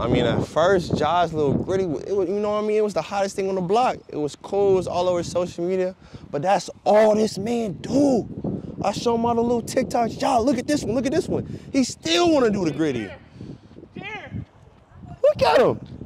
I mean, at first, Josh Little Griddy, it was, you know what I mean? It was the hottest thing on the block. It was cool, it was all over social media. But that's all this man do. I show him all the little TikToks. Y'all, look at this one, look at this one. He still wanna do the griddy. Look at him.